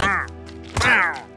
Ah. Ah.